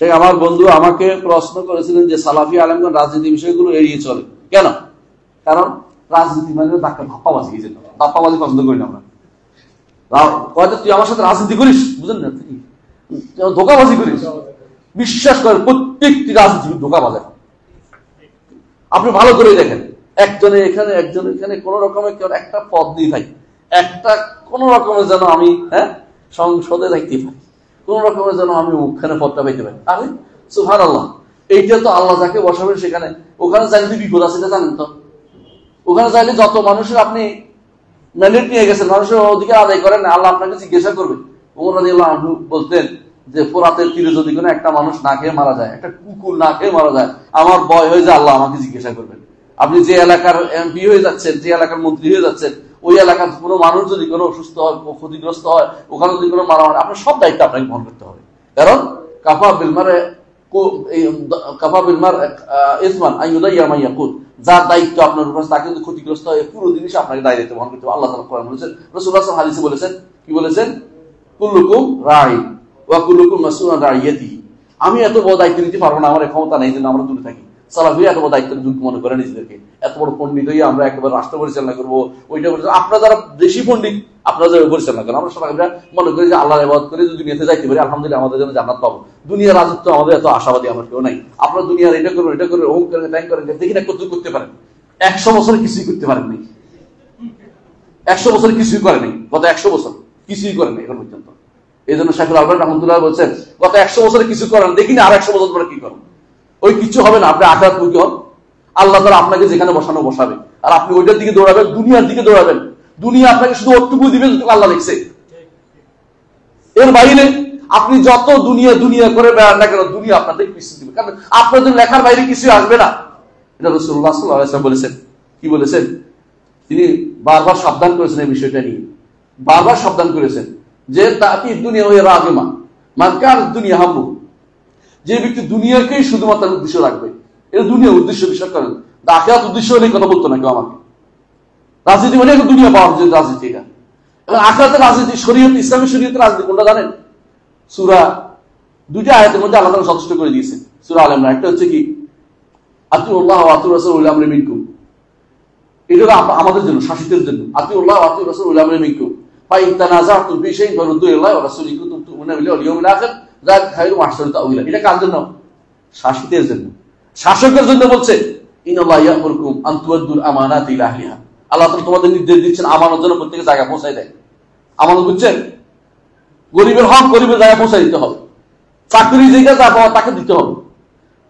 সে আমার বন্ধু আমাকে প্রশ্ন করেছিলেন যে, সালাফি আলমগণ রাজনীতি বিষয়গুলো এড়িয়ে চলে। কেন? কারণ রাজনীতি মানে ডাক্তার ধাপ্পাবাজি এই জন্য ধাপ্পাবাজি পছন্দ করি না আমরা। কয়টা তুই আমার সাথে রাজনীতি করিস? বুঝলেন না তুই ধোকাবাজি করিস? বিশ্বাস করেন, প্রত্যেকটি রাজনীতি ধোকাবাজ এখন। আপনি ভালো করে দেখেন, একজনে এখানে, একজন এখানে, কোন রকমের কেউ একটা পদ নেই ভাই একটা কোন রকমের যেন আমি হ্যাঁ সংসদে দেখতে পাই কোন রকমের যেন আমি ওখানে পদটা পাইতে পারি। আরে সুহান আল্লাহ এইটা তো আল্লাহ যাকে বসাবেন সেখানে। ওখানে চাইলে বিপদ আছে জানেন তো। ওখানে চাইলে যত মানুষের আপনি ম্যান্ডেট নিয়ে গেছেন, মানুষের অধিকার আদায় করেন, আল্লাহ আপনাকে জিজ্ঞাসা করবে। ওমর বলতেন যে পোরাতের তীরে যদি কোনো একটা মানুষ না খেয়ে মারা যায়, একটা কুকুর না খেয়ে মারা যায়, আমার ভয় হয়ে যায়, আল্লাহ আমাকে জিজ্ঞাসা করবেন। আপনি যে এলাকার এমপি হয়ে যাচ্ছেন, যে এলাকার মন্ত্রী হয়ে যাচ্ছেন ওই এলাকার কোনো মানুষ যদি কোনো অসুস্থ হয় ক্ষতিগ্রস্ত হয়, ওখানে যদি কোনো মারা হয় আপনার সব দায়িত্ব আপনাকে বহন করতে হবে। কারণ কাফা বিলমারে কাফা বিলমার ইসমান আইয়ুদাইয়া মাইয়াকুল যার দায়িত্ব আপনার উপর তাকে যদি ক্ষতিগ্রস্ত হয় পুরো জিনিস আপনাকে দায়িত্ব বহন করতে হবে। আল্লাহ তালা কোরআন বলেছেন রসুল্লাহ হাদিসে বলেছেন, কি বলেছেন? কুল্লুকুম রাই, ওয়া কুল্লুকুম মাসুনা রাইয়াতি আমি এত বড় দায়িত্ব নিতে পারব না, আমার ক্ষমতা নেই জন্য আমরা দূরে থাকি। সালাফি এত বড় যোগ্য মনে করে নিজেদেরকে। এত বড় হয়ে আমরা একেবারে রাষ্ট্র পরিচালনা করব, ওইটা আপনারা যারা পণ্ডিত, আপনারা যারা পরিচালনা করেন, আমরা আমরা মনে করি যে আল্লাহ আবাদ করে যদি দুনিয়াতে যাইতে পারি, আলহামদুলিল্লাহ আমাদের জন্য জান্নাত পাবো। দুনিয়ার রাজত্ব আমাদের এত আশাবাদী কেউ নাই। আপনারা দুনিয়ার এটা করবেন এটা করবেন করেন করেন, দেখি না করতে পারেন। একশো বছরে কিছুই করতে পারেননি। একশো বছরে কিছুই করেনি গত একশো বছর। কিছুই করেনি এখন পর্যন্ত। এই জন্য শাকুল আলবান রহমতুল্লাহ বলছেন, গত একশো বছরে কিছু করেন, দেখি না আর একশো বছর পরে কি করেন। ওই কিছু হবে না, আপনি আঘাত মুখী হন। আল্লাহ তারা আপনাকে যেখানে বসানো বসাবে। আর আপনি ওইটার দিকে দৌড়াবেন, দুনিয়ার দিকে দৌড়াবেন। দুনিয়া আপনাকে শুধু ওটুকু দিবে যেটুকু আল্লাহ লিখছে। এর বাইরে আপনি যত দুনিয়া দুনিয়া করে বেড়ান না কেন, দুনিয়া আপনাদের পিছিয়ে দিবে। কারণ আপনাদের লেখার বাইরে কিছু আসবে না। এটা রসুল্লাহ সাল্লাহ বলেছেন। কি বলেছেন? তিনি বারবার সাবধান করেছেন এই বিষয়টা নিয়ে। বারবার সাবধান করেছেন যে তাকে দুনিয়া হয়ে রাগেমা। মানকার দুনিয়া হাম্বু যে ব্যক্তি দুনিয়াকেই শুধুমাত্র উদ্দেশ্য রাখবে, এটা দুনিয়া উদ্দেশ্য বিষয় করেন আখেরাত উদ্দেশ্য হলে কথা বলতো না কেউ আমাকে। রাজনীতি মানে একটা দুনিয়া পাওয়ার যে রাজনীতি এটা। এবং আখেরাতের রাজনীতি, শরীয়ত, ইসলামী শরীয়তের রাজনীতি, কোনটা জানেন? সুরা দুইটা আয়াতের মধ্যে আল্লাহ যথেষ্ট করে দিয়েছেন, সুরা আলমরা একটা হচ্ছে কি? আতুল্লাহ আতুর রসুল উল্লাহ মিনকুম। এটা আমাদের জন্য, শাসিতের জন্য। আতিউল্লাহ আতিউর রসুল উল্লাহ মিনকুম। ফাইন তানাজাতুম ফি শাইইন ফারুদ্দুল্লাহ কুনতুম তু'মিনুনা বিল্লাহি ওয়াল ইয়াউমিল আখির। জন্য? শাসিতের জন্য। শাসকের জন্য বলছে আল্লাহ তোমাদের নির্দেশ দিচ্ছেন, আমানত যেন প্রত্যেকের জায়গা পৌঁছায় দেয়। আমানত বুঝছেন? গরিবের হক গরিবের পৌঁছায় দিতে হবে। চাকরি যা পাওয়া তাকে দিতে হবে।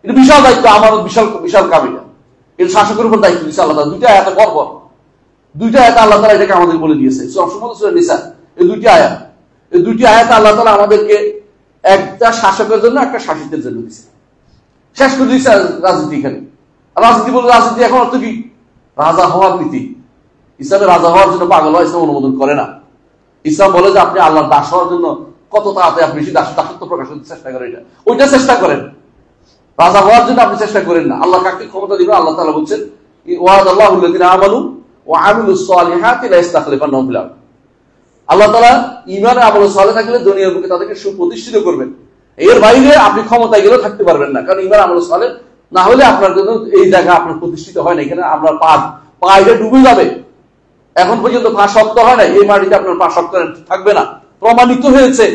এটা বিশাল দায়িত্ব, আমানত বিশাল বিশাল কাম এটা। এটা শাসকের উপর দায়িত্ব দিচ্ছে আল্লাহ দুইটা পর দুইটা আয়াত আল্লাহ তালা এটাকে আমাদের বলে দিয়েছে। এই দুইটি আয়াত। এই দুইটি আয়াত আল্লাহ তালা আমাদেরকে একটা শাসকের জন্য একটা শাসিতের জন্য দিচ্ছে শেষ করে দিচ্ছে রাজনীতি এখানে। রাজনীতি বলে রাজনীতি এখন অর্থ কি? রাজা হওয়ার নীতি। ইসলামের রাজা হওয়ার জন্য পাগল হয়, ইসলাম অনুমোদন করে না। ইসলাম বলে যে আপনি আল্লাহর দাস হওয়ার জন্য কত তাড়াতাড়ি আপনি বেশি দাস দাসত্ব প্রকাশ করতে চেষ্টা করেন এটা। ওইটা চেষ্টা করেন। রাজা হওয়ার জন্য আপনি চেষ্টা করেন না। আল্লাহ কাকে ক্ষমতা দিবেন? আল্লাহ তালা বলছেন ওয়াদ আল্লাহ আমালু ও আমিলু সালিহাতি আরদ। আল্লাহ তাআলা ঈমান আমল সালেহ থাকলে দুনিয়ার বুকে তাদেরকে সুপ্রতিষ্ঠিত করবেন। এর বাইরে আপনি ক্ষমতায় গেলেও থাকতে পারবেন না। কারণ ঈমান আমল সালেহ না হলে আপনার জন্য এই জায়গা আপনার প্রতিষ্ঠিত হয় না। এখানে আপনার পা পা এটা ডুবে যাবে। এখন পর্যন্ত পা শক্ত হয় না। এই মাটিতে আপনার পা শক্ত থাকবে না। প্রমাণিত হয়েছে।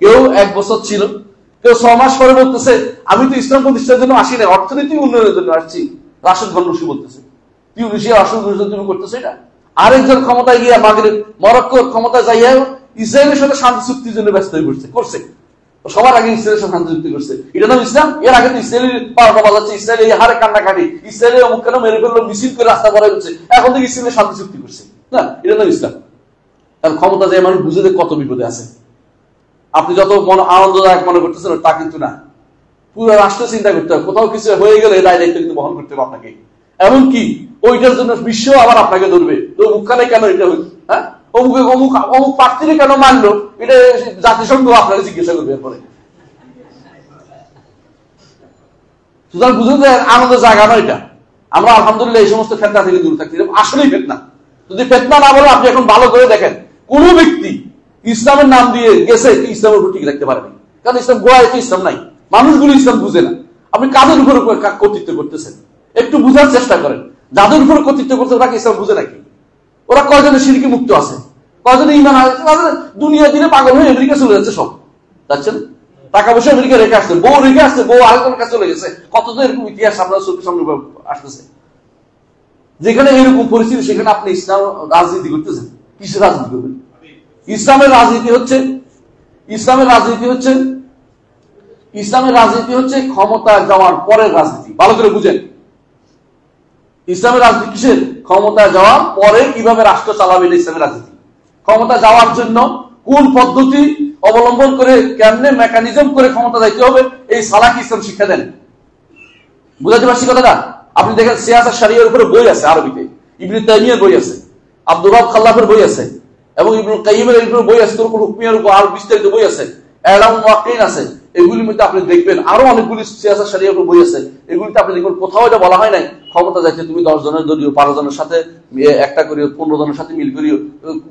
কেউ এক বছর ছিল, কেউ ছ মাস পরে বলতেছে, আমি তো ইসলাম প্রতিষ্ঠার জন্য আসি না অর্থনীতি উন্নয়নের জন্য আসছি। রাশেদ ঘন্নসি বলতেছে। টিউনিশিয়া রাশেদ তুমি করতেছে এটা আরেকজন ক্ষমতায় গিয়া মাগরেব, মরক্কোর ক্ষমতায় যাইয়া ইসরায়েলের সাথে শান্তি চুক্তির জন্য ব্যস্ত হয়ে পড়ছে। করছে। সবার আগে ইসরায়েলের সাথে শান্তি চুক্তি করছে। এটা নাম ইসলাম। এর আগে তো ইসরায়েলের বারোটা বাজাচ্ছে ইসরায়েল এই হারে কান্না কাটি ইসরায়েলের অমুক কেন মেরে ফেলল, মিছিল করে রাস্তা করা হচ্ছে এখন থেকে ইসরায়েলের শান্তি চুক্তি করছে। না, এটা নাম ইসলাম। কারণ ক্ষমতা যে মানুষ বুঝে কত বিপদে আছে। আপনি যত মন আনন্দদায়ক মনে করতেছেন, তা কিন্তু না। পুরো রাষ্ট্র চিন্তা করতে হবে। কোথাও কিছু হয়ে গেলে দায় দায়িত্ব কিন্তু বহন করতে হবে আপনাকে। এমনকি ওইটার জন্য বিশ্ব আবার আপনাকে ধরবে। তো মুখখানে কেন এটা হইল? হ্যাঁ? অমুক অমুক অমুক প্রার্থীরা কেন মানলো এটা জাতিসংঘ আপনাকে জিজ্ঞাসা করবে এরপরে। সুতরাং বুঝুন যে আনন্দের জায়গা নয় এটা। আমরা আলহামদুলিল্লাহ এই সমস্ত ফেতনা থেকে দূর থাকছি। আসলেই ফেতনা। যদি ফেতনা না বলে আপনি এখন ভালো করে দেখেন। কোন ব্যক্তি ইসলামের নাম দিয়ে গেছে ইসলামের উপর ঠিক রাখতে পারেনি। কারণ ইসলাম গোয়ায় তো ইসলাম নাই। মানুষগুলো ইসলাম বুঝে না। আপনি কাদের উপর কর্তৃত্ব করতেছেন? একটু বুঝার চেষ্টা করেন। যাদের উপর কর্তৃত্ব করতে ওরা ইসলাম বুঝে নাকি? ওরা কয়জনের সিঁড়ি মুক্ত আছে? কয়জনের ইমান দুনিয়া দিনে পাগল হয়ে আমেরিকা চলে যাচ্ছে সব। যাচ্ছেন? টাকা পয়সা আমেরিকা রেখে আসছে, বউ রেখে আসছে, বউ আরেকজনের কাছে চলে গেছে। কত তো এরকম ইতিহাস আপনার চোখের সামনে আসতেছে? যেখানে এরকম পরিস্থিতি, সেখানে আপনি ইসলাম রাজনীতি করতেছেন। কিসের রাজনীতি করবেন? ইসলামের রাজনীতি হচ্ছে, ইসলামের রাজনীতি হচ্ছে, ইসলামের রাজনীতি হচ্ছে ক্ষমতা যাওয়ার পরের রাজনীতি। ভালো করে বুঝেন। ইসলামের রাজনীতি কিসের? ক্ষমতা যাওয়ার পরে কীভাবে রাষ্ট্র চালাবে ইসলামের রাজনীতি। ক্ষমতা যাওয়ার জন্য কোন পদ্ধতি অবলম্বন করে কেমনে মেকানিজম করে ক্ষমতা যাইতে হবে, এই সালাক ইসলাম শিক্ষা দেন? বুঝাতে পারছি কথাটা? আপনি দেখেন সিয়াসা সারিয়ার উপরে বই আছে আরবিতে। ইবনে তাইমিয়ার বই আছে আব্দুল রাব খাল্লাফের বই আছে, এবং ইবনুল কাইমের উপর বই আছে তোর হুকমিয়ার উপর আরও বিস্তারিত বই আছে। এলাম ওয়াকিন আছে এগুলির মধ্যে আপনি দেখবেন আরও অনেকগুলি বই আছে। এগুলিতে আপনি দেখবেন কোথাও এটা বলা হয় নাই, ক্ষমতা যাচ্ছে, তুমি দশ জনের দলীয় বারো জনের সাথে একটা করিও, পনেরো জনের সাথে মিল করিও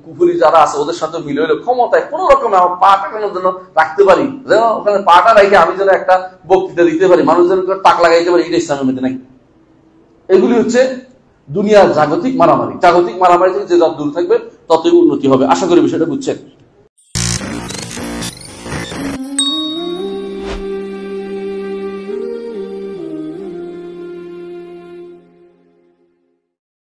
কুকুরি যারা আছে, ওদের সাথে মিল হইলে ক্ষমতায় কোন রকম আমার পাটা কেন যেন রাখতে পারি। যেন ওখানে পাটা রেখে আমি যেন একটা বক্তৃতা দিতে পারি, মানুষ যেন টাক লাগাইতে পারি, এটা ইসলামের মধ্যে নাকি এগুলি হচ্ছে দুনিয়ার জাগতিক মারামারি। জাগতিক মারামারি থেকে যে যত দূর থাকবে, ততই উন্নতি হবে। আশা করি বিষয়টা বুঝছেন।